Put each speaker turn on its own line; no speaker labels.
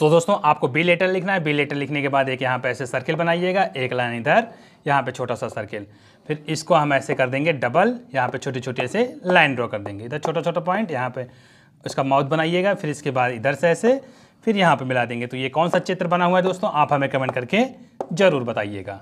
तो दोस्तों, आपको बी लेटर लिखना है। बी लेटर लिखने के बाद एक यहाँ पे ऐसे सर्किल बनाइएगा। एक लाइन इधर, यहाँ पे छोटा सा सर्किल फिर इसको हम ऐसे कर देंगे डबल यहाँ पे छोटी छोटी ऐसे लाइन ड्रॉ कर देंगे। इधर छोटा छोटा पॉइंट यहाँ पे उसका माउथ बनाइएगा। फिर इसके बाद इधर से ऐसे, फिर यहाँ पे मिला देंगे। तो ये कौन सा चित्र बना हुआ है दोस्तों? आप हमें कमेंट करके ज़रूर बताइएगा।